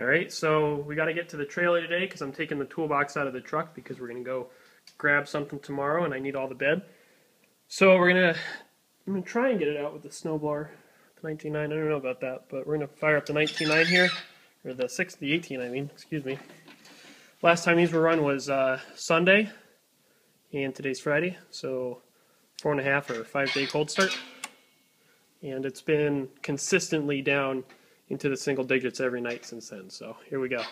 All right, so we got to get to the trailer today because I'm taking the toolbox out of the truck because we're gonna go grab something tomorrow and I need all the bed. So we're gonna I'm gonna try and get it out with the snowblower. The 19.9, I don't know about that, but we're gonna fire up the 19.9 here, or the 6, the 18, I mean, excuse me. Last time these were run was uh, Sunday, and today's Friday, so four and a half or five day cold start, and it's been consistently down into the single digits every night since then. So here we go.